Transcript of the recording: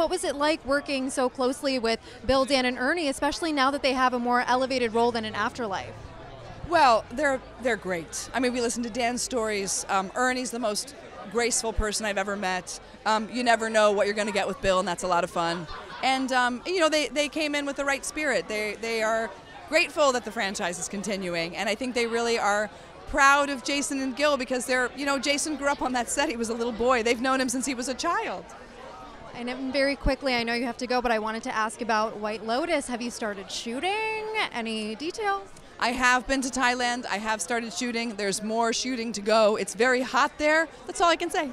what was it like working so closely with Bill, Dan, and Ernie, especially now that they have a more elevated role than in Afterlife? Well, they're they're great. I mean, we listen to Dan's stories. Um, Ernie's the most graceful person I've ever met. Um, you never know what you're going to get with Bill, and that's a lot of fun. And um, you know, they, they came in with the right spirit. They they are grateful that the franchise is continuing, and I think they really are proud of Jason and Gil because they're you know Jason grew up on that set. He was a little boy. They've known him since he was a child. And very quickly, I know you have to go, but I wanted to ask about White Lotus. Have you started shooting? Any details? I have been to Thailand. I have started shooting. There's more shooting to go. It's very hot there. That's all I can say.